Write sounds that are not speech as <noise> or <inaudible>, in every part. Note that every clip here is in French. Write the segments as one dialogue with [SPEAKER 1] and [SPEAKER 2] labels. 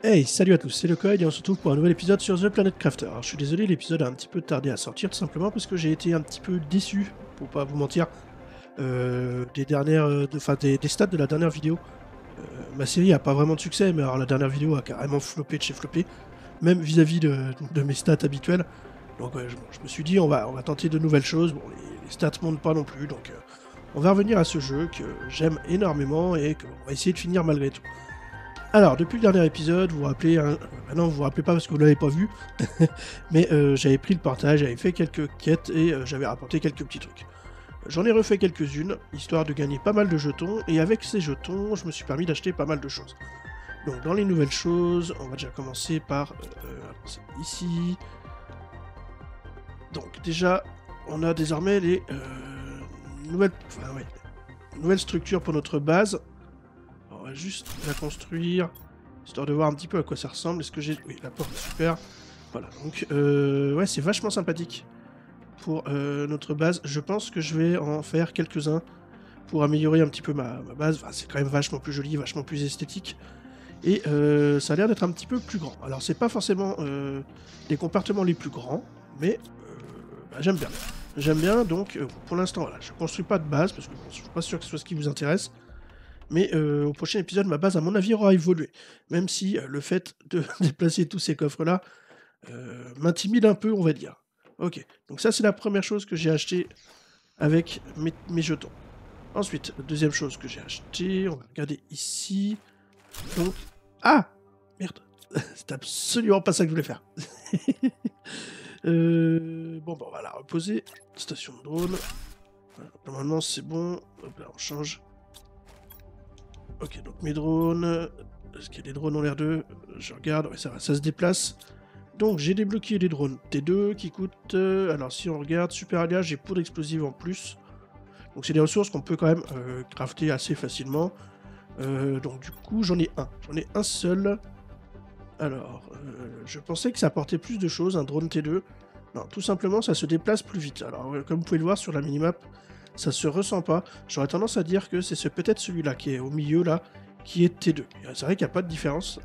[SPEAKER 1] Hey, salut à tous, c'est le et on se retrouve pour un nouvel épisode sur The Planet Crafter. Alors, je suis désolé, l'épisode a un petit peu tardé à sortir, tout simplement parce que j'ai été un petit peu déçu, pour pas vous mentir, euh, des dernières, euh, enfin des, stats de la dernière vidéo. Euh, ma série a pas vraiment de succès, mais alors la dernière vidéo a carrément floppé de chez floppé, même vis-à-vis de, mes stats habituelles. Donc je, me suis dit, on va, on va tenter de nouvelles choses. Bon, les, les stats montent pas non plus, donc on va revenir à ce jeu que j'aime énormément et qu'on va essayer de finir malgré tout. Alors, depuis le dernier épisode, vous vous rappelez, hein, euh, non, vous vous rappelez pas parce que vous l'avez pas vu, <laughs> mais euh, j'avais pris le portage, j'avais fait quelques quêtes et euh, j'avais rapporté quelques petits trucs. J'en ai refait quelques-unes, histoire de gagner pas mal de jetons, et avec ces jetons, je me suis permis d'acheter pas mal de choses. Donc, dans les nouvelles choses, on va déjà commencer par ici. Donc, déjà, on a désormais les nouvelles structures pour notre base. Juste la construire, histoire de voir un petit peu à quoi ça ressemble. Est-ce que j'ai... Oui, la porte, super. Voilà, donc, euh, ouais, c'est vachement sympathique pour euh, notre base. Je pense que je vais en faire quelques-uns pour améliorer un petit peu ma, base. C'est quand même vachement plus joli, vachement plus esthétique. Et euh, ça a l'air d'être un petit peu plus grand. Alors, c'est pas forcément euh, les compartiments les plus grands, mais bah, j'aime bien. J'aime bien, donc pour l'instant, voilà, je construis pas de base, parce que bon, je suis pas sûr que ce soit ce qui vous intéresse. Mais euh, au prochain épisode, ma base, à mon avis, aura évolué. Même si euh, le fait de <laughs> déplacer tous ces coffres-là euh, m'intimide un peu, on va dire. Ok, donc ça, c'est la première chose que j'ai acheté avec mes, jetons. Ensuite, deuxième chose que j'ai acheté, on va regarder ici. Ah Merde, <laughs> c'est absolument pas ça que je voulais faire. <laughs> Bon, bon, on va la reposer. Station de drone. Normalement, c'est bon. Hop là, on change. Ok, donc mes drones. Est-ce qu'il y a des drones en l'air 2 Je regarde, ouais, ça ça se déplace. Donc j'ai débloqué les drones T2 qui coûtent. euh, alors si on regarde, super alliage, j'ai poudre explosive en plus. Donc c'est des ressources qu'on peut quand même euh, crafter assez facilement. Euh, donc du coup j'en ai un. J'en ai un seul. Alors, euh, je pensais que ça apportait plus de choses, un drone T2. Non, tout simplement ça se déplace plus vite. Alors euh, comme vous pouvez le voir sur la minimap, ça se ressent pas. J'aurais tendance à dire que c'est ce, peut-être celui-là qui est au milieu là, qui est T2. Et C'est vrai qu'il n'y a pas de différence.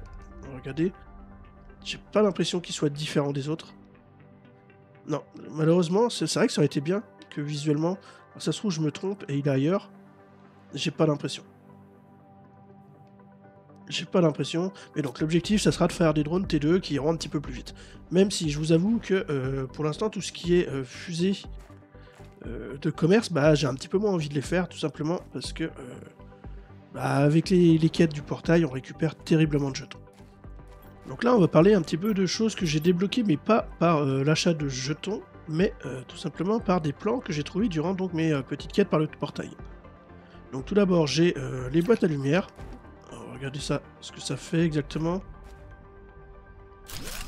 [SPEAKER 1] Regardez. J'ai pas l'impression qu'il soit différent des autres. Non, malheureusement, c'est c'est vrai que ça aurait été bien que visuellement, ça se trouve, je me trompe et il est ailleurs. J'ai pas l'impression. J'ai pas l'impression. Mais donc, l'objectif, ça sera de faire des drones T2 qui iront un petit peu plus vite. Même si je vous avoue que euh, pour l'instant, tout ce qui est euh, fusée euh, de commerce, bah, j'ai un petit peu moins envie de les faire, tout simplement parce que euh, bah, avec les, quêtes du portail, on récupère terriblement de jetons. Donc là, on va parler un petit peu de choses que j'ai débloquées, mais pas par euh, l'achat de jetons, mais tout simplement par des plans que j'ai trouvés durant donc mes petites quêtes par le portail. Donc tout d'abord, j'ai les boîtes à lumière. Regardez ça, ce que ça fait exactement.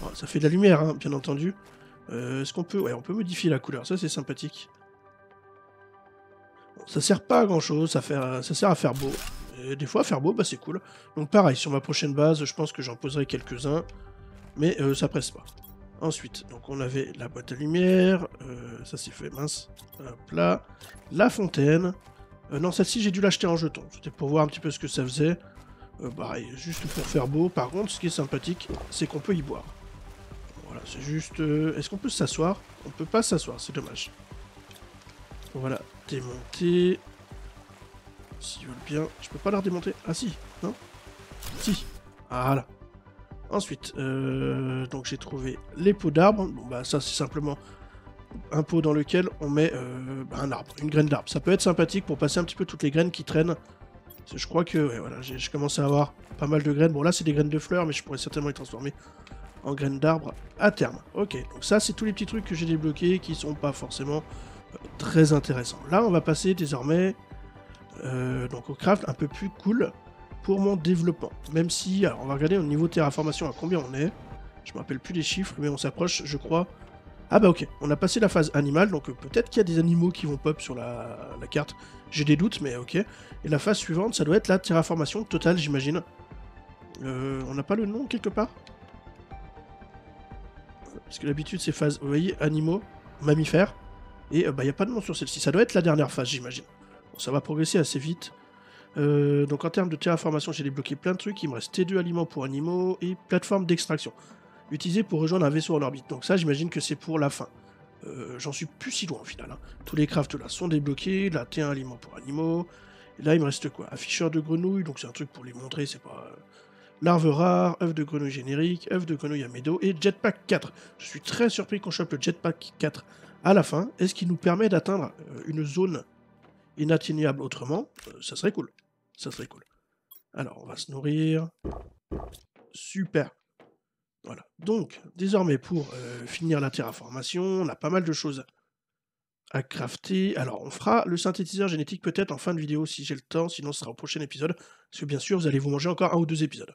[SPEAKER 1] Alors, ça fait de la lumière, hein, bien entendu. Est-ce qu'on peut... Ouais, on peut modifier la couleur, ça c'est sympathique. Ça sert pas à grand chose, ça, fait- sert à faire beau. Des fois, faire beau, bah, c'est cool. Donc pareil, sur ma prochaine base, je pense que j'en poserai quelques-uns, mais euh, ça presse pas. Ensuite, donc on avait la boîte à lumière, euh, ça s'est fait mince, hop la fontaine. Euh, non, celle-ci j'ai dû l'acheter en jeton, c'était pour voir un petit peu ce que ça faisait. Pareil, juste pour faire beau. Par contre, ce qui est sympathique, c'est qu'on peut y boire. Voilà, c'est juste... Est-ce qu'on peut s'asseoir? On peut pas s'asseoir, c'est dommage. Voilà, démonter. S'ils veulent bien. Je peux pas la redémonter Ah si, non Si. Voilà. Ensuite, euh, donc j'ai trouvé les pots d'arbres. Bon bah ça c'est simplement un pot dans lequel on met euh, bah, un arbre, une graine d'arbre. Ça peut être sympathique pour passer un petit peu toutes les graines qui traînent. Je crois que voilà, j'ai- je commence à avoir pas mal de graines. Bon là c'est des graines de fleurs, mais je pourrais certainement les transformer en graines d'arbres à terme. Ok, donc ça c'est tous les petits trucs que j'ai débloqués qui sont pas forcément très intéressants. Là on va passer désormais euh, donc au craft un peu plus cool pour mon développement. Même si, on va regarder au niveau terraformation à combien on est. Je me rappelle plus les chiffres, mais on s'approche, je crois. Ah bah ok, on a passé la phase animale, donc euh, peut-être qu'il y a des animaux qui vont pop sur la, la carte. J'ai des doutes, mais ok. Et la phase suivante, ça doit être la terraformation totale, j'imagine. Euh, on n'a pas le nom quelque part? Parce que d'habitude, c'est phase, vous voyez, animaux, mammifères. Et euh, bah, il n'y a pas de nom sur celle-ci. Ça doit être la dernière phase, j'imagine. Bon, ça va progresser assez vite. Euh, donc en termes de terraformation, j'ai débloqué plein de trucs. Il me reste T2 aliments pour animaux et plateforme d'extraction. Utilisé pour rejoindre un vaisseau en orbite. Donc ça, j'imagine que c'est pour la fin. Euh, j'en suis plus si loin au final. hein. Tous les crafts là sont débloqués. Là, T1 aliments pour animaux. Et là, il me reste quoi? Afficheur de grenouille. Donc c'est un truc pour les montrer, c'est pas... euh, Larve rare, œuf de grenouille générique, œuf de grenouille à médo et jetpack 4. Je suis très surpris qu'on chope le jetpack 4 à la fin. Est-ce qu'il nous permet d'atteindre euh, une zone inatteignable autrement? Euh, Ça serait cool. Ça serait cool. Alors, on va se nourrir. Super. Voilà. Donc, désormais, pour euh, finir la terraformation, on a pas mal de choses à crafter. Alors, on fera le synthétiseur génétique peut-être en fin de vidéo si j'ai le temps, sinon ce sera au prochain épisode. Parce que bien sûr, vous allez vous manger encore un ou deux épisodes.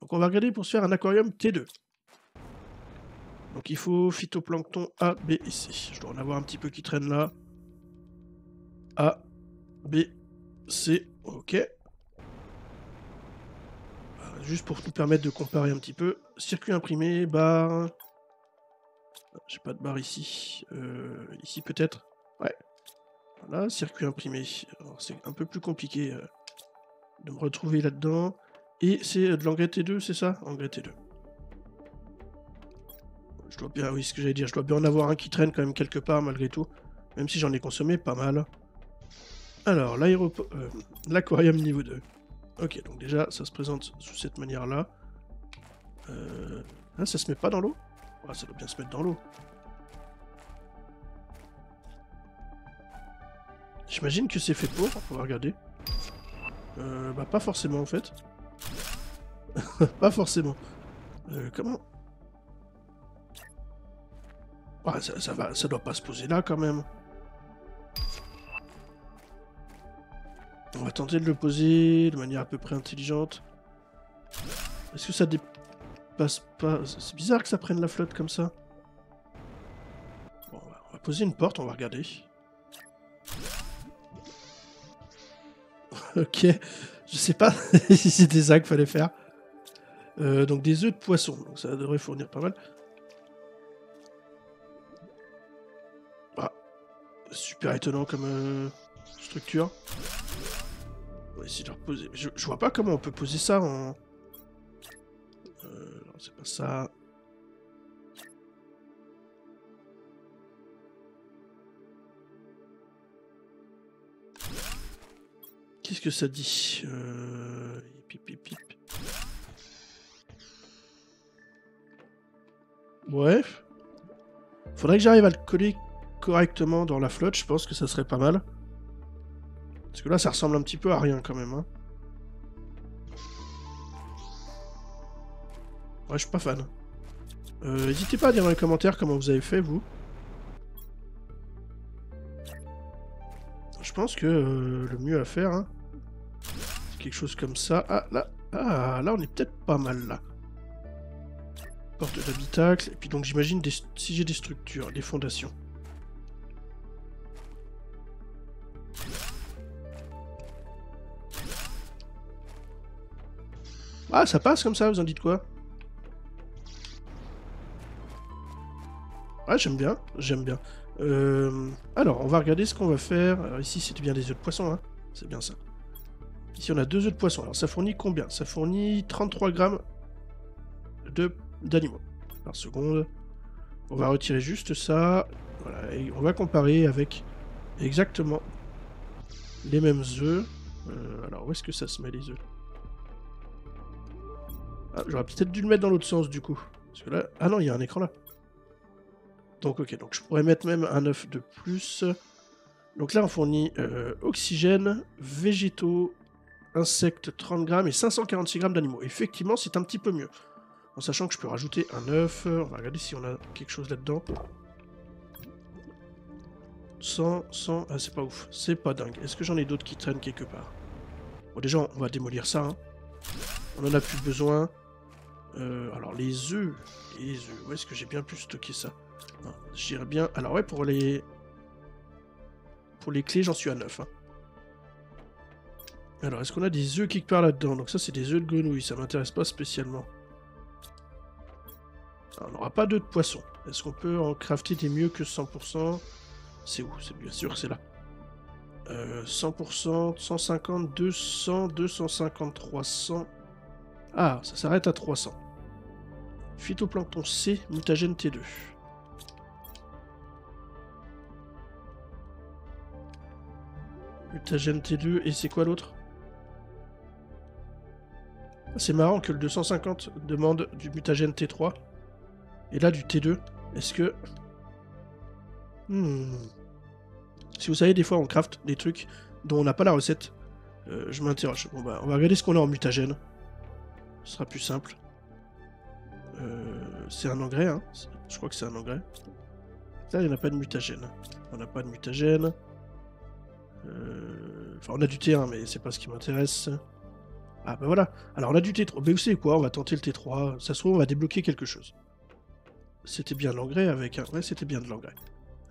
[SPEAKER 1] Donc, on va regarder pour se faire un aquarium T2. Donc, il faut phytoplancton A, B et C. Je dois en avoir un petit peu qui traîne là. A, B, C, ok. Voilà, Juste pour nous permettre de comparer un petit peu. Circuit imprimé, barre. J'ai pas de barre ici. Euh, ici peut-être Ouais. Voilà, circuit imprimé. C'est un peu plus compliqué euh, de me retrouver là-dedans. Et c'est euh, de l'engrais T2, c'est ça? Engrais T2. Je dois bien, oui, ce que j'allais dire, je dois bien en avoir un qui traîne quand même quelque part malgré tout. Même si j'en ai consommé pas mal. Alors, l'aéroport... euh, l'aquarium niveau 2. Ok, donc déjà, ça se présente sous cette manière-là. Euh... Ah, ça se met pas dans l'eau? Ah, ça doit bien se mettre dans l'eau. J'imagine que c'est fait pour, on va regarder. Euh, bah pas forcément en fait. <laughs> pas forcément. Euh, comment Ah, ça, va, ça doit pas se poser là quand même. On va tenter de le poser de manière à peu près intelligente. Est-ce que ça dépasse pas C'est bizarre que ça prenne la flotte comme ça. Bon, on va- on va poser une porte, on va regarder. <laughs> ok, je sais pas <laughs> si c'était ça qu'il fallait faire. Euh, donc des œufs de poisson, donc ça devrait fournir pas mal. Étonnant comme euh, structure. On va essayer de reposer. Je, vois pas comment on peut poser ça en. Euh, non, c'est pas ça. Qu'est-ce que ça dit euh... hip. Faudrait que j'arrive à le coller correctement dans la flotte, je pense que ça serait pas mal. Parce que là, ça ressemble un petit peu à rien quand même. Hein. Ouais, je suis pas fan. Euh, N'hésitez pas à dire dans les commentaires comment vous avez fait, vous. Je pense que euh, le mieux à faire, hein, quelque chose comme ça. Ah, là, ah, là, on est peut-être pas mal, là. Porte d'habitacle, et puis donc j'imagine si j'ai des structures, des fondations. Ah, ça passe comme ça, vous en dites quoi Ouais, j'aime bien, j'aime bien. Euh, alors, on va regarder ce qu'on va faire. Alors ici, c'était bien des œufs de poisson, hein C'est bien ça. Ici, on a deux œufs de poisson. Alors, ça fournit combien? Ça fournit 33 grammes d'aliments par seconde. On va retirer juste ça. Voilà, et on va comparer avec exactement les mêmes œufs. Euh, alors, où est-ce que ça se met, les œufs? Ah, J'aurais peut-être dû le mettre dans l'autre sens, du coup. Parce que là... Ah non, il y a un écran là. Donc ok, donc je pourrais mettre même un œuf de plus. Donc là on fournit euh, oxygène, végétaux, insectes 30 grammes et 546 grammes d'animaux. Effectivement c'est un petit peu mieux. En sachant que je peux rajouter un œuf. On va regarder si on a quelque chose là-dedans. 100, 100... Ah c'est pas ouf, c'est pas dingue. Est-ce que j'en ai d'autres qui traînent quelque part? Bon déjà on va démolir ça. hein. On en a plus besoin. Euh, alors les œufs, les œufs, où est-ce que j'ai bien pu stocker ça Je dirais bien. Alors ouais, pour les pour les clés, j'en suis à 9. hein. Alors, est-ce qu'on a des œufs quelque part là-dedans? Donc ça, c'est des œufs de grenouille, ça m'intéresse pas spécialement. Alors, on n'aura pas d'œufs de poisson. Est-ce qu'on peut en crafter des mieux que 100% C'est où? C'est bien sûr, c'est là. Euh, 100%, 150, 200, 250, 300. Ah, ça s'arrête à 300. Phytoplancton C, mutagène T2. Mutagène T2, et c'est quoi l'autre? C'est marrant que le 250 demande du mutagène T3. Et là, du T2. Est-ce que... Hmm. Si vous savez, des fois, on craft des trucs dont on n'a pas la recette. Euh, je m'interroge. Bon, bah, on va regarder ce qu'on a en mutagène. Ce sera plus simple. Euh, c'est un engrais, hein. Je crois que c'est un engrais. Là, il n'y a pas de mutagène. On n'a pas de mutagène. Euh, enfin, on a du T1, mais c'est pas ce qui m'intéresse. Ah, bah voilà. Alors, on a du T3. Mais vous savez quoi? On va tenter le T3. Ça se trouve, on va débloquer quelque chose. C'était bien l'engrais avec un... Ouais, c'était bien de l'engrais.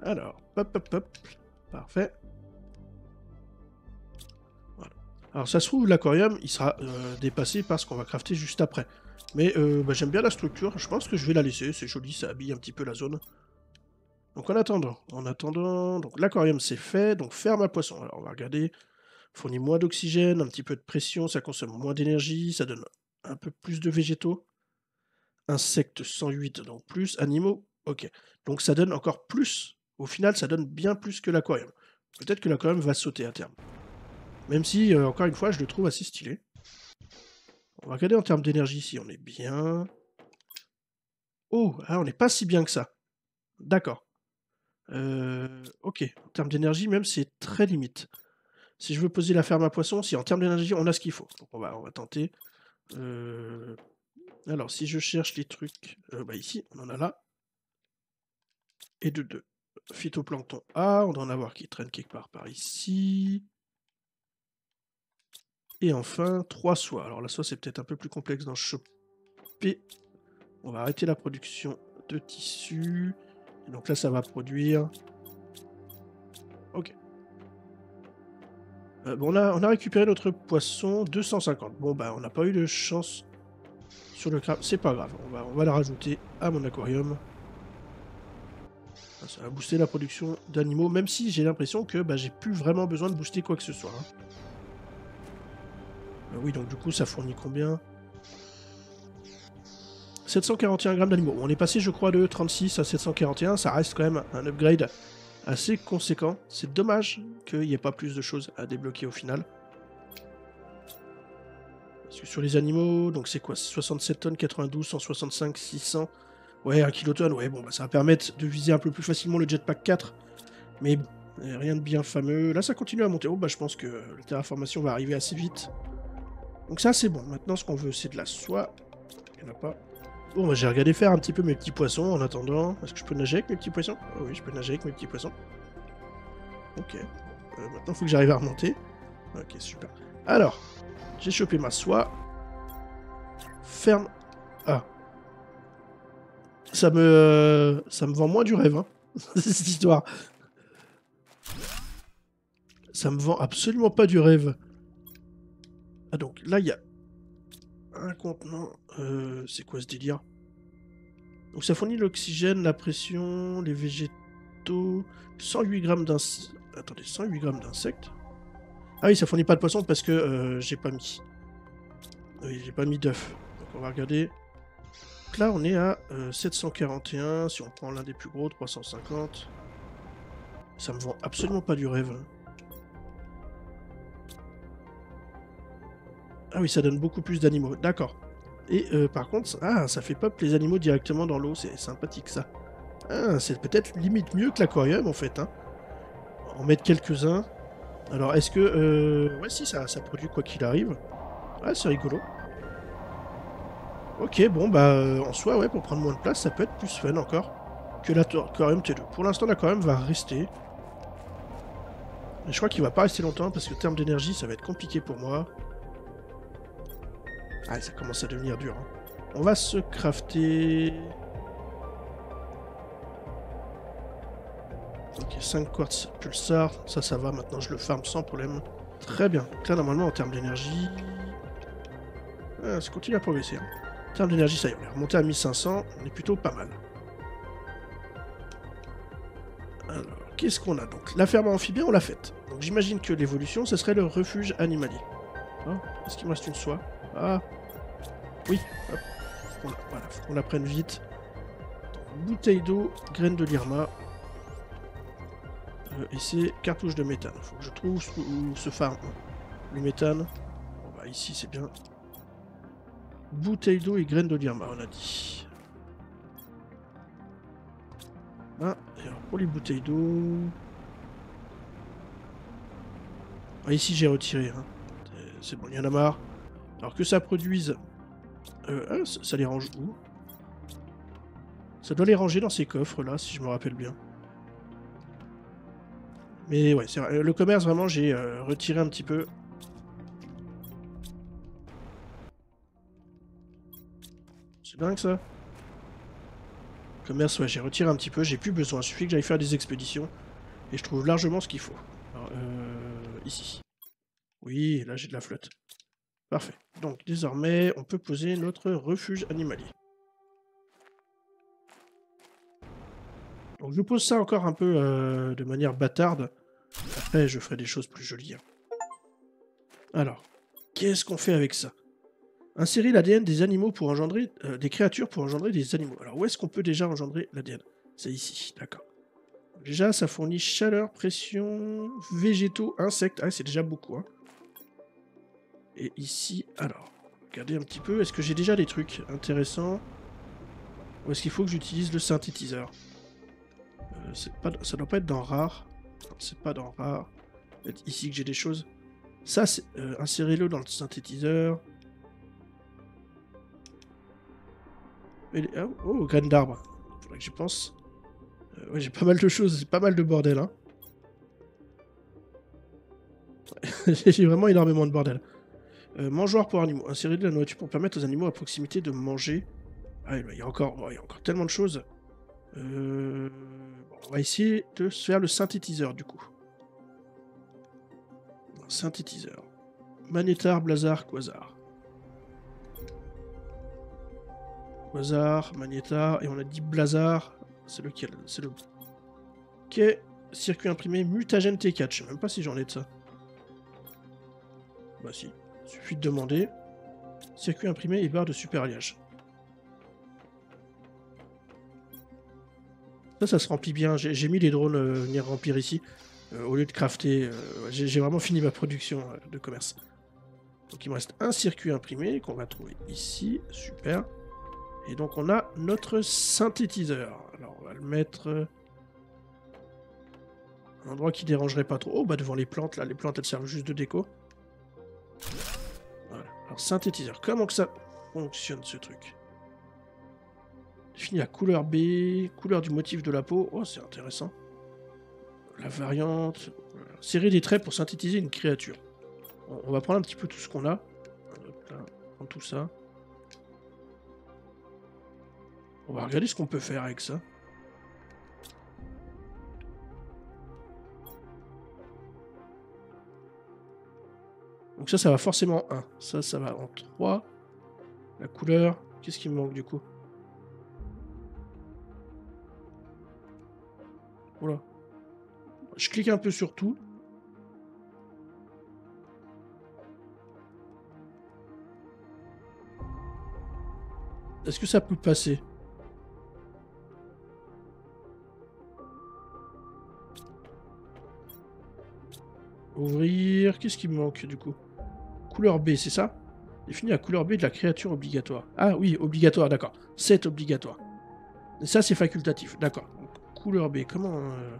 [SPEAKER 1] Alors, hop, hop, hop. Parfait. Voilà. Alors, ça se trouve, l'aquarium, il sera euh, dépassé par ce qu'on va crafter juste après. Mais euh, bah, j'aime bien la structure. Je pense que je vais la laisser. C'est joli, ça habille un petit peu la zone. Donc en attendant, en attendant, l'aquarium c'est fait, donc ferme à poisson. Alors on va regarder, fournit moins d'oxygène, un petit peu de pression, ça consomme moins d'énergie, ça donne un peu plus de végétaux. Insectes 108, donc plus, animaux, ok. Donc ça donne encore plus, au final ça donne bien plus que l'aquarium. Peut-être que l'aquarium va sauter à terme. Même si, euh, encore une fois, je le trouve assez stylé. On va regarder en termes d'énergie si on est bien. Oh, ah, on n'est pas si bien que ça. D'accord. Euh, ok, en termes d'énergie, même, c'est très limite. Si je veux poser la ferme à poisson, si en termes d'énergie, on a ce qu'il faut. Donc on va, on va tenter. Euh, alors, si je cherche les trucs, euh, bah ici, on en a là. Et de deux. Phytoplancton A, on doit en avoir qui traîne quelque part par ici. Et enfin, trois soies. Alors la soie, c'est peut-être un peu plus complexe d'en choper. On va arrêter la production de tissus donc là, ça va produire... Ok. Euh, bon, on a, on a récupéré notre poisson, 250. Bon, bah, on n'a pas eu de chance sur le crabe. C'est pas grave, on va, on va la rajouter à mon aquarium. Ça va booster la production d'animaux, même si j'ai l'impression que bah, j'ai plus vraiment besoin de booster quoi que ce soit. Hein. Euh, oui, donc du coup, ça fournit combien? 741 grammes d'animaux. On est passé, je crois, de 36 à 741. Ça reste quand même un upgrade assez conséquent. C'est dommage qu'il n'y ait pas plus de choses à débloquer au final. Sur les animaux, donc c'est quoi? 67 tonnes, 92, 165, 600. Ouais, 1 kilotonne, ouais, bon, bah, ça va permettre de viser un peu plus facilement le jetpack 4. Mais bon, rien de bien fameux. Là, ça continue à monter. Oh, bah, je pense que la terraformation va arriver assez vite. Donc ça, c'est bon. Maintenant, ce qu'on veut, c'est de la soie. Il n'y en a pas. Bon, bah, j'ai regardé faire un petit peu mes petits poissons en attendant. Est-ce que je peux nager avec mes petits poissons? Oh, Oui, je peux nager avec mes petits poissons. Ok. Euh, maintenant, il faut que j'arrive à remonter. Ok, super. Alors, j'ai chopé ma soie. Ferme. Ah. Ça me... Ça me vend moins du rêve, hein, <laughs> cette histoire. Ça me vend absolument pas du rêve. Ah donc, là, il y a un contenant. Euh, c'est quoi ce délire? Donc ça fournit l'oxygène, la pression, les végétaux. 108 grammes d'insectes. Attendez, 108 grammes d'insectes. Ah oui, ça fournit pas de poisson parce que euh, j'ai pas mis. Oui, j'ai pas mis d'œufs. Donc on va regarder. Donc là, on est à 741. Euh, si on prend l'un des plus gros, 350. Ça me vend absolument pas du rêve. Hein. Ah oui, ça donne beaucoup plus d'animaux. D'accord. Et euh, par contre, ah, ça fait pop les animaux directement dans l'eau. C'est sympathique ça. Ah, c'est peut-être limite mieux que l'aquarium en fait. Hein. En mettre quelques-uns. Alors, est-ce que... Euh... Ouais, si, ça, produit quoi qu'il arrive. Ah, c'est rigolo. Ok, bon, bah, euh, en soi, ouais, pour prendre moins de place, ça peut être plus fun encore que l'aquarium T2. Pour l'instant, l'aquarium va rester. Je crois qu'il va pas rester longtemps parce que en termes d'énergie, ça va être compliqué pour moi. Ah, ça commence à devenir dur. Hein. On va se crafter... Ok, 5 quartz pulsar. Ça, ça va. Maintenant, je le farm sans problème. Très bien. Donc là, normalement, en termes d'énergie... Ah, ça continue à progresser. Hein. En termes d'énergie, ça y est. On est remonté à 1500. On est plutôt pas mal. Alors, qu'est-ce qu'on a donc? La ferme amphibien, on l'a faite. Donc j'imagine que l'évolution, ce serait le refuge animalier. Hein Est-ce qu'il me reste une soie? Ah Oui, voilà, faut qu'on la prenne vite. Bouteille d'eau, graines de lirma. Euh, et c'est cartouche de méthane. Faut que je trouve où, se farm le méthane. Bon, bah, ici, c'est bien. Bouteille d'eau et graines de lirma, on a dit. Ah, et alors pour les bouteilles d'eau. Ah, ici j'ai retiré. hein. C'est bon, il y en a marre. Alors que ça produise. Euh, ça, les range où? Ça doit les ranger dans ces coffres là, si je me rappelle bien. Mais ouais, vrai. Le commerce, vraiment, j'ai euh, retiré un petit peu. C'est dingue ça. Commerce, ouais, j'ai retiré un petit peu, j'ai plus besoin. Il suffit que j'aille faire des expéditions. Et je trouve largement ce qu'il faut. Alors, euh, ici. Oui, là j'ai de la flotte. Parfait. Donc désormais, on peut poser notre refuge animalier. Donc je pose ça encore un peu euh, de manière bâtarde. Après, je ferai des choses plus jolies. hein. Alors, qu'est-ce qu'on fait avec ça? Insérer l'ADN des animaux pour engendrer euh, des créatures pour engendrer des animaux. Alors où est-ce qu'on peut déjà engendrer l'ADN C'est ici, d'accord. Déjà, ça fournit chaleur, pression, végétaux, insectes. Ah, c'est déjà beaucoup. Hein. Et ici, alors, regardez un petit peu. Est-ce que j'ai déjà des trucs intéressants Ou est-ce qu'il faut que j'utilise le synthétiseur Euh, c'est pas, Ça doit pas être dans rare. C'est pas dans rare. Peut-être ici que j'ai des choses. Ça, c'est euh, insérez-le dans le synthétiseur. Ah, Oh, graines d'arbre. Faudrait que j'y pense. Euh, j'ai pas mal de choses, c'est pas mal de bordel. Hein. <laughs> j'ai vraiment énormément de bordel. Euh, mangeoire pour animaux. Insérer de la nourriture pour permettre aux animaux à proximité de manger. Ah, il y a encore, il y a encore tellement de choses. Euh, on va essayer de se faire le synthétiseur du coup. Synthétiseur. Magnétar, Blazar, Quasar. Quasar, Magnétar, et on a dit Blazar. C'est lequel? C'est le. Ok. Circuit imprimé mutagène T4. Je sais même pas si j'en ai de ça. Bah si. Suffit de demander. Circuit imprimé et barre de super alliage. Ça, ça se remplit bien. J'ai mis les drones euh, venir remplir ici. euh, au lieu de crafter. euh, J'ai vraiment fini ma production de commerce. Donc il me reste un circuit imprimé qu'on va trouver ici. Super. Et donc on a notre synthétiseur. Alors on va le mettre... un endroit qui dérangerait pas trop. Oh bah devant les plantes là. Les plantes elles servent juste de déco. Voilà. Alors synthétiseur. Comment que ça fonctionne ce truc Définit la couleur B, couleur du motif de la peau. Oh, c'est intéressant. La variante. Serrer des traits pour synthétiser une créature. On, va prendre un petit peu tout ce qu'on a. Tout ça. On va regarder ce qu'on peut faire avec ça. Donc ça, ça va forcément 1. Ça, ça va en 3. La couleur. Qu'est-ce qui me manque du coup? Voilà. Je clique un peu sur tout. Est-ce que ça peut passer? Ouvrir. Qu'est-ce qui me manque du coup? Couleur B, c'est ça Définir la couleur B de la créature obligatoire. Ah oui, obligatoire, d'accord. C'est obligatoire. Et ça, c'est facultatif, d'accord. Couleur B, comment... euh,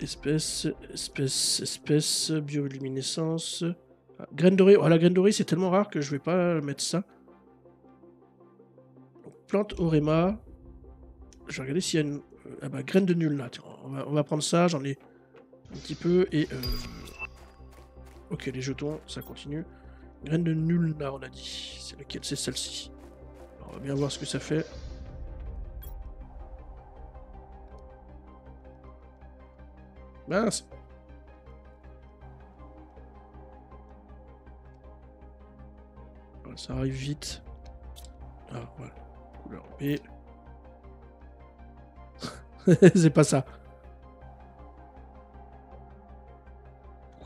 [SPEAKER 1] Espèce, espèce, espèce, bioluminescence... Ah, graine dorée. Oh, la graine dorée, c'est tellement rare que je vais pas mettre ça. Plante Orema. Je vais regarder s'il y a une... euh, Ah bah, graine de nul, là. On va prendre ça, j'en ai un petit peu. Et... euh, Ok, les jetons, ça continue. Graine de nul, là, on a dit. C'est laquelle? C'est celle-ci. On va bien voir ce que ça fait. Mince Ça arrive vite. Ah, voilà. Couleur B. <laughs> c'est pas ça.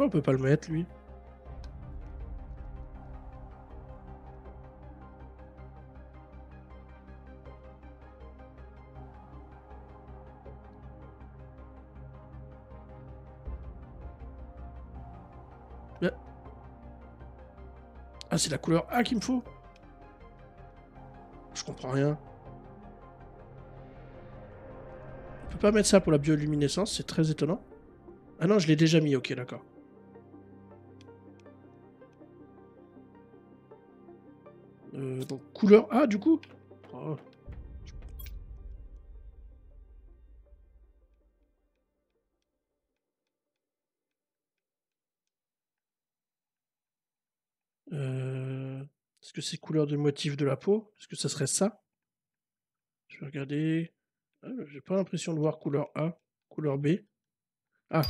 [SPEAKER 1] Pourquoi on peut pas le mettre, lui? Ah, c'est la couleur A qu'il me faut Je comprends rien. On peut pas mettre ça pour la bioluminescence, c'est très étonnant. Ah non, je l'ai déjà mis, ok, d'accord. Euh, donc, couleur A, du coup oh. Euh, Est-ce que c'est couleur de motif de la peau? Est-ce que ça serait ça? Je vais regarder. Ah, J'ai pas l'impression de voir couleur A, couleur B. Ah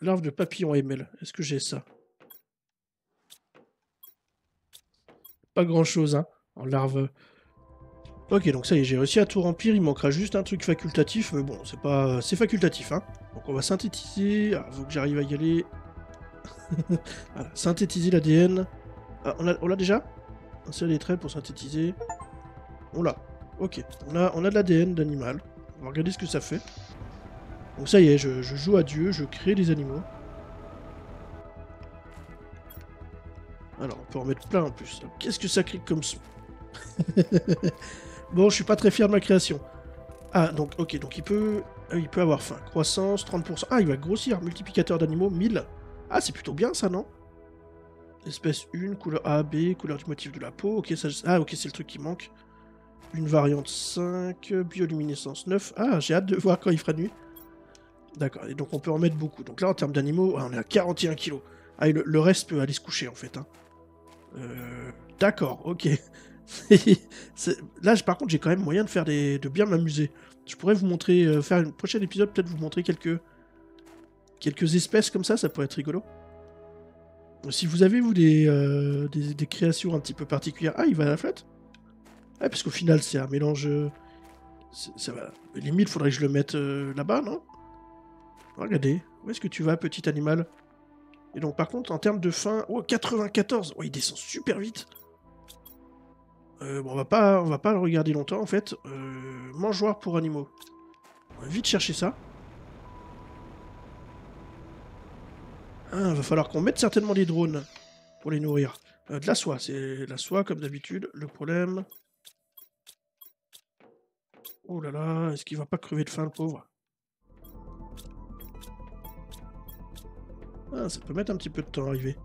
[SPEAKER 1] Larve de papillon ML. Est-ce que j'ai ça? Pas grand chose, hein, en larve. Ok, donc ça y est, j'ai réussi à tout remplir. Il manquera juste un truc facultatif, mais bon, c'est pas, c'est facultatif, hein. Donc on va synthétiser. Ah, faut que j'arrive à y aller. <laughs> synthétiser l'ADN. Ah, on l'a déjà? Un seul des traits pour synthétiser. On l'a. Ok, on a, on a de l'ADN d'animal. On va regarder ce que ça fait. Donc ça y est, je joue à Dieu, je crée des animaux. Alors, on peut en mettre plein en plus. Qu'est-ce que ça clique comme son <laughs> Bon, je suis pas très fier de ma création. Ah, donc, ok, donc il peut, ah il peut avoir faim. Croissance, 30%. Ah, il va grossir. Multiplicateur d'animaux, 1000. Ah, c'est plutôt bien ça, non Espèce 1, couleur A, B, couleur du motif de la peau. Ok, ah, ok, c'est le truc qui manque. Une variante 5, bioluminescence 9. Ah, j'ai hâte de <laughs> voir quand il fera nuit. D'accord, et donc on peut en mettre beaucoup. Donc là, en termes d'animaux, ah, on est à 41 kilos. Ah, le, le, reste peut aller se coucher, en fait. Hein. Euh, D'accord, ok. <laughs> là, par contre, j'ai quand même moyen de faire des, de bien m'amuser. Je pourrais vous montrer, euh, faire un prochain épisode, peut-être vous montrer quelques, quelques espèces comme ça, ça pourrait être rigolo. Si vous avez, vous, des, euh, des, créations un petit peu particulières... Ah, il va à la fête Ah, parce qu'au final, c'est un mélange... Ça va... Limite, faudrait que je le mette là-bas, non? Regardez, où est-ce que tu vas, petit animal? Et donc, par contre, en termes de faim... Oh, 94 Oh, il descend super vite euh, bon, on va pas, on va pas le regarder longtemps, en fait. Euh, mangeoire pour animaux. On va vite chercher ça. Ah, va falloir qu'on mette certainement des drones pour les nourrir. Euh, de la soie, c'est la soie comme d'habitude. Le problème... Oh là là, est-ce qu'il va pas crever de faim le pauvre? Ah, ça peut mettre un petit peu de temps à arriver.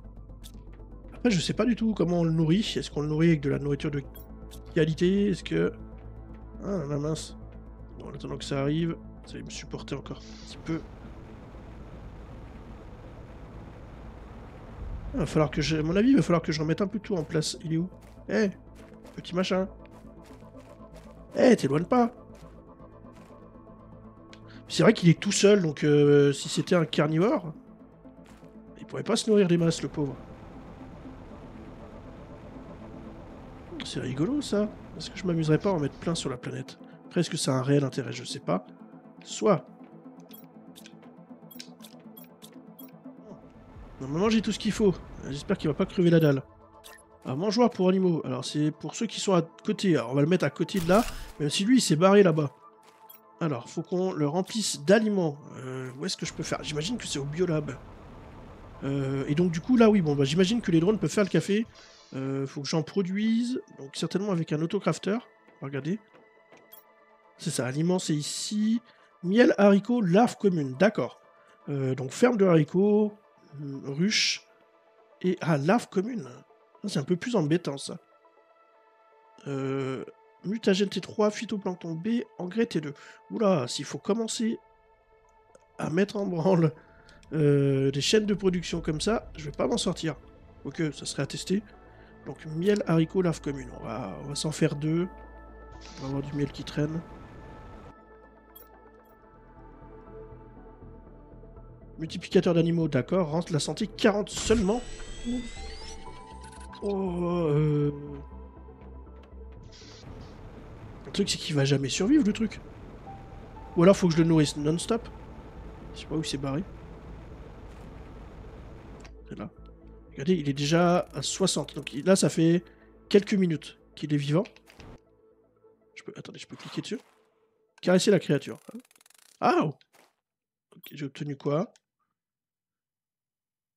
[SPEAKER 1] Après, je sais pas du tout comment on le nourrit. Est-ce qu'on le nourrit avec de la nourriture de qualité? Est-ce que... Ah, la mince. Bon, en attendant que ça arrive, ça va me supporter encore un petit peu. Il va falloir que je... À mon avis, il va falloir que je remette un peu tout en place. Il est où? Eh hey, Petit machin. Eh, hey, t'éloignes pas C'est vrai qu'il est tout seul, donc euh, si c'était un carnivore, il pourrait pas se nourrir des masses, le pauvre. C'est rigolo, ça. Est-ce que je m'amuserais pas à en mettre plein sur la planète Après, est-ce que ça a un réel intérêt? Je sais pas. Soit. Normalement, j'ai tout ce qu'il faut. J'espère qu'il va pas crever la dalle. Alors, mangeoire pour animaux. Alors, c'est pour ceux qui sont à côté. On va le mettre à côté de là. Même si lui, il s'est barré là-bas. Alors, faut qu'on le remplisse d'aliments. Euh, où est-ce que je peux faire? J'imagine que c'est au biolab. Euh, et donc, du coup, là, oui, bon, bah, j'imagine que les drones peuvent faire le café. Euh, faut que j'en produise. Donc, certainement avec un autocrafter. Regardez. C'est ça, aliments, c'est ici. Miel, haricots, larves communes. D'accord. Euh, donc, ferme de haricots, ruche. Et. Ah, larve commune. C'est un peu plus embêtant, ça. Euh, mutagène T3, phytoplancton B, engrais T2. Oula, s'il faut commencer à mettre en branle euh, des chaînes de production comme ça, je vais pas m'en sortir. Ok, ça serait à tester. Donc miel, haricot, larve commune. On va, va s'en faire deux. On va avoir du miel qui traîne. Multiplicateur d'animaux, d'accord. Rentre la santé 40 seulement. Oh, euh... Le truc, c'est qu'il va jamais survivre, le truc. Ou alors faut que je le nourrisse non-stop. Je sais pas où il s'est barré. C'est là. Regardez, il est déjà à 60. Donc là, ça fait quelques minutes qu'il est vivant. Je peux... Attendez, je peux cliquer dessus. Caresser la créature. Ah oh. Ok, j'ai obtenu quoi?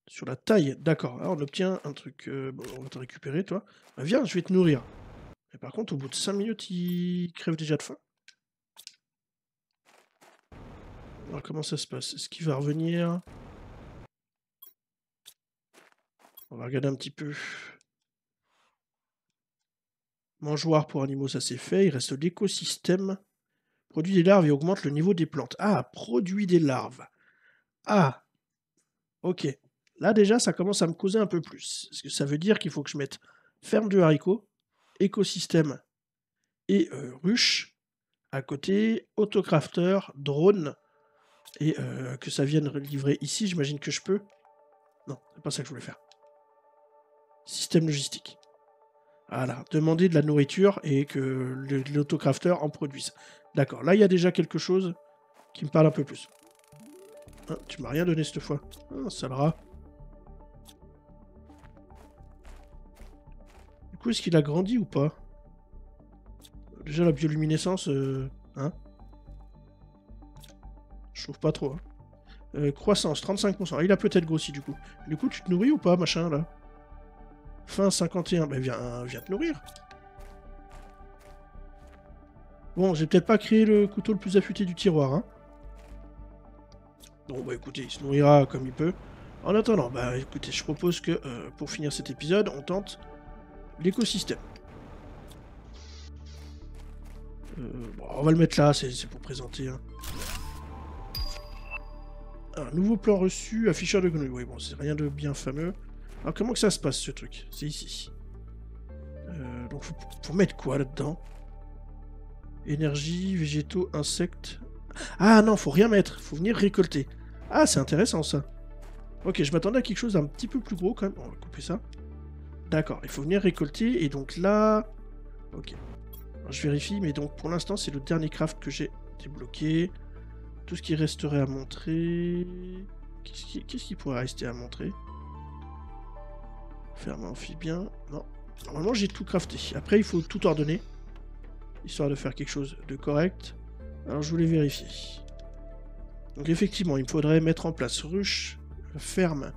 [SPEAKER 1] Sur la taille, d'accord. on obtient un truc. Euh, bon, on va te récupérer, toi. Bah, viens, je vais te nourrir. Mais par contre, au bout de 5 minutes, il crève déjà de faim. Alors, comment ça se passe Est-ce qu'il va revenir? On va regarder un petit peu. Mangeoire pour animaux, ça c'est fait. Il reste l'écosystème. Produit des larves et augmente le niveau des plantes. Ah, produit des larves. Ah, ok. Là déjà, ça commence à me causer un peu plus. Parce que ça veut dire qu'il faut que je mette ferme de haricots, écosystème et euh, ruche à côté, autocrafter, drone, et euh, que ça vienne livrer ici, j'imagine que je peux. Non, c'est pas ça que je voulais faire. Système logistique. Voilà, demander de la nourriture et que l'autocrafter en produise. D'accord, là il y a déjà quelque chose qui me parle un peu plus. Ah, tu m'as rien donné cette fois. Ah, Du coup, est-ce qu'il a grandi ou pas? Déjà la bioluminescence, euh, hein? Je trouve pas trop. Hein. Euh, croissance, 35%. il a peut-être grossi du coup. Du coup, tu te nourris ou pas, machin, là? Fin 51. Bah, viens, viens te nourrir. Bon, j'ai peut-être pas créé le couteau le plus affûté du tiroir, hein. Bon, bah écoutez, il se nourrira comme il peut. En attendant, bah écoutez, je propose que, euh, pour finir cet épisode, on tente l'écosystème. Euh, on va le mettre là, c'est pour présenter. Hein. Un nouveau plan reçu, afficheur de grenouille. Oui, bon, c'est rien de bien fameux. Alors comment que ça se passe ce truc C'est ici. Euh, donc faut, mettre quoi là-dedans? Énergie, végétaux, insectes. Ah non, faut rien mettre, faut venir récolter. Ah, c'est intéressant ça. Ok, je m'attendais à quelque chose d'un petit peu plus gros quand même. On va couper ça. D'accord, il faut venir récolter et donc là... Ok. je vérifie, mais donc pour l'instant c'est le dernier craft que j'ai débloqué. Tout ce qui resterait à montrer... Qu'est-ce qui pourrait rester à montrer? Ferme amphibien. Non. Normalement, j'ai tout crafté. Après, il faut tout ordonner. Histoire de faire quelque chose de correct. Alors, je voulais vérifier. Donc, effectivement, il me faudrait mettre en place ruche, ferme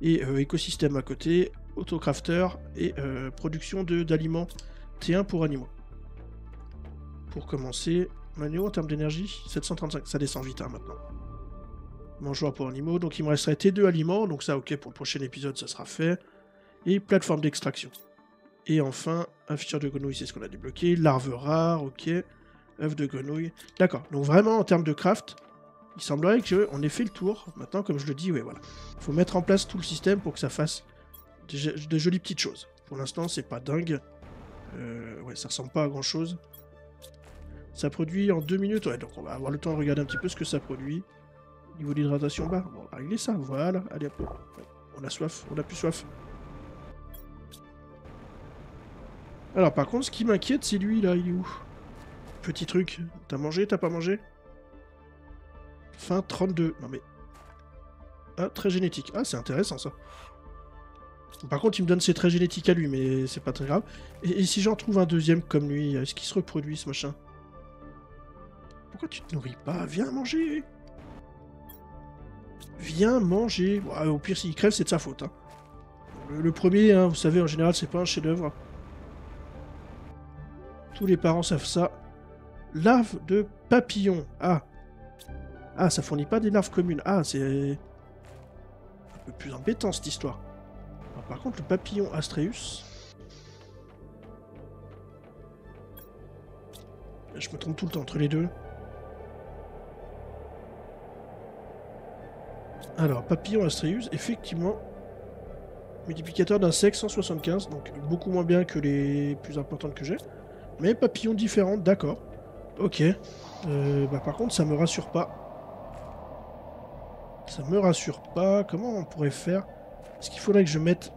[SPEAKER 1] et euh, écosystème à côté, autocrafter et euh, production d'aliments T1 pour animaux. Pour commencer, Manu en termes d'énergie, 735, ça descend vite hein, maintenant. Mangeoire pour animaux, donc il me resterait T2 aliments, donc ça ok pour le prochain épisode ça sera fait et plateforme d'extraction. Et enfin, un de grenouille, c'est ce qu'on a débloqué. Larve rare, ok. œuf de grenouille. D'accord. Donc vraiment, en termes de craft, il semblerait qu'on ait fait le tour. Maintenant, comme je le dis, ouais, voilà. Il faut mettre en place tout le système pour que ça fasse de, jolies petites choses. Pour l'instant, c'est pas dingue. Euh, ouais, ça ressemble pas à grand chose. Ça produit en deux minutes. Ouais, donc on va avoir le temps de regarder un petit peu ce que ça produit. Niveau d'hydratation bas. On va régler ça. Voilà. Allez. On a soif. On a plus soif. Alors par contre, ce qui m'inquiète, c'est lui là, il est où? Petit truc, t'as mangé, t'as pas mangé? Fin 32. Non mais... Ah, très génétique. Ah, c'est intéressant ça. Par contre, il me donne ses traits génétiques à lui, mais c'est pas très grave. Et, si j'en trouve un deuxième comme lui, est-ce qu'il se reproduit ce machin? Pourquoi tu te nourris pas? Viens manger Viens manger Au pire, s'il crève, c'est de sa faute. Hein. Le, premier, hein, vous savez, en général, c'est pas un chef-d'œuvre. Tous les parents savent ça. Larve de papillon. Ah. Ah, ça fournit pas des larves communes. Ah, c'est... Un peu plus embêtant, cette histoire. par contre, le papillon Astreus... Je me trompe tout le temps entre les deux. Alors, papillon Astreus, effectivement, multiplicateur d'insectes 175, donc beaucoup moins bien que les plus importantes que j'ai. Mais papillon différent, d'accord. Ok. Euh, bah, par contre, ça me rassure pas. Ça me rassure pas. Comment on pourrait faire? Est-ce qu'il faudrait que je mette...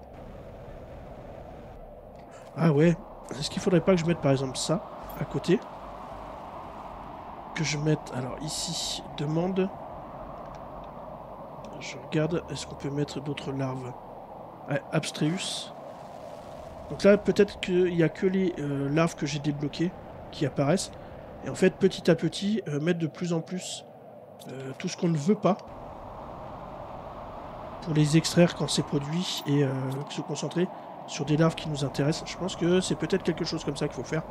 [SPEAKER 1] Ah ouais. Est-ce qu'il faudrait pas que je mette par exemple ça à côté? Que je mette... Alors ici, demande... Je regarde, est-ce qu'on peut mettre d'autres larves? Abstreus. Donc là, peut-être qu'il n'y a que les euh, larves que j'ai débloquées qui apparaissent. Et en fait, petit à petit, euh, mettre de plus en plus euh, tout ce qu'on ne veut pas pour les extraire quand c'est produit et se concentrer sur des larves qui nous intéressent. Je pense que c'est peut-être quelque chose comme ça qu'il faut faire.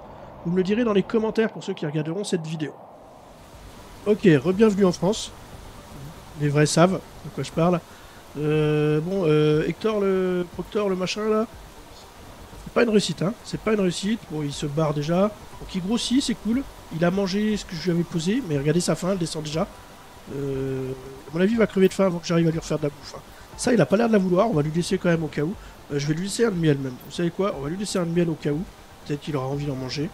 [SPEAKER 1] Vous me le direz dans les commentaires pour ceux qui regarderont cette vidéo. Ok, re-bienvenue en France. Les vrais savent de quoi je parle. Bon, Hector, le Proctor, le machin là, pas une réussite, hein. C'est pas une réussite. Bon, il se barre déjà. Donc il grossit, c'est cool. Il a mangé ce que je lui avais posé, mais regardez sa faim, elle descend déjà. Euh, à mon avis, il va crever de faim avant que j'arrive à lui refaire de la bouffe. Hein. Ça, il a pas l'air de la vouloir. On va lui laisser quand même au cas où. Euh, je vais lui laisser un miel même. Vous savez quoi? On va lui laisser un miel au cas où. Peut-être qu'il aura envie d'en manger.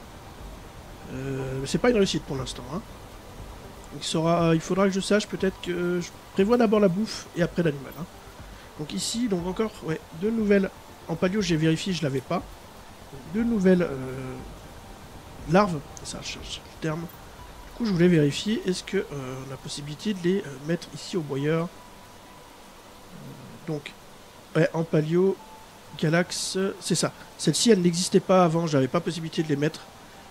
[SPEAKER 1] Euh, c'est pas une réussite pour l'instant. Hein. Il, sera, il faudra que je sache peut-être que je prévois d'abord la bouffe et après l'animal. Hein. Donc ici, donc encore, ouais, deux nouvelles. En palio, j'ai vérifié, je l'avais pas. Deux nouvelles euh, larves. Ça, je cherche le terme. Du coup, je voulais vérifier, est-ce que on a possibilité de les mettre ici au boyeur Donc, en palio, Galax, c'est ça. Celle-ci, elle n'existait pas avant, j'avais pas possibilité de les mettre.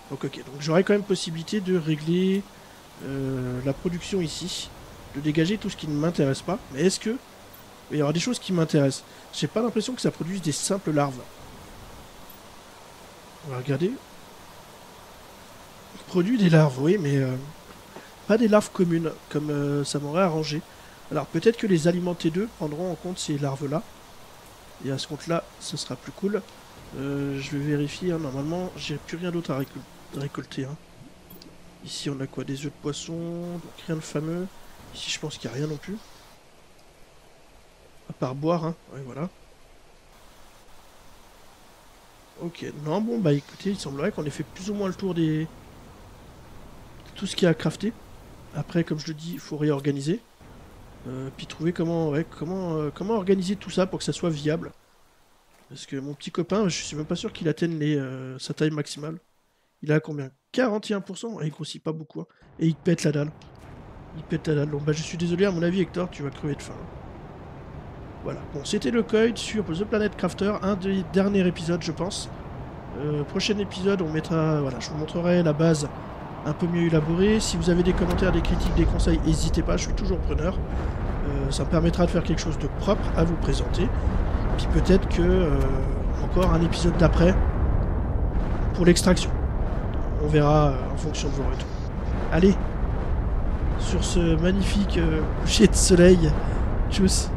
[SPEAKER 1] Donc ok, donc j'aurais quand même possibilité de régler euh, la production ici, de dégager tout ce qui ne m'intéresse pas. Mais est-ce que il y aura des choses qui m'intéressent J'ai pas l'impression que ça produise des simples larves. On va regarder. Il produit des larves, oui, mais euh, pas des larves communes, comme euh, ça m'aurait arrangé. Alors peut-être que les alimentés 2 prendront en compte ces larves-là. Et à ce compte-là, ce sera plus cool. Euh, je vais vérifier, hein. normalement, j'ai plus rien d'autre à récolter. Hein. Ici, on a quoi? Des œufs de poisson, donc rien de fameux. Ici, je pense qu'il n'y a rien non plus. À part boire, hein. Ouais, voilà. Ok, non, bon, bah écoutez, il semblerait qu'on ait fait plus ou moins le tour des... tout ce qu'il y a à crafter. Après, comme je le dis, il faut réorganiser. Euh, puis trouver comment, ouais, comment, euh, comment organiser tout ça pour que ça soit viable. Parce que mon petit copain, je suis même pas sûr qu'il atteigne euh, sa taille maximale. Il a combien? 41% Il grossit pas beaucoup. Hein. Et il pète la dalle. Il pète la dalle. Donc bah je suis désolé, à mon avis Hector, tu vas crever de faim. Voilà. Bon, c'était le Coid sur The Planet Crafter, un des derniers épisodes je pense. prochain épisode, on mettra... Voilà, je vous montrerai la base un peu mieux élaborée. Si vous avez des commentaires, des critiques, des conseils, n'hésitez pas, je suis toujours preneur. Euh, ça me permettra de faire quelque chose de propre à vous présenter. Puis peut-être que euh, encore un épisode d'après pour l'extraction. On verra euh, en fonction de vos retours. Allez, sur ce magnifique coucher de soleil, tchuss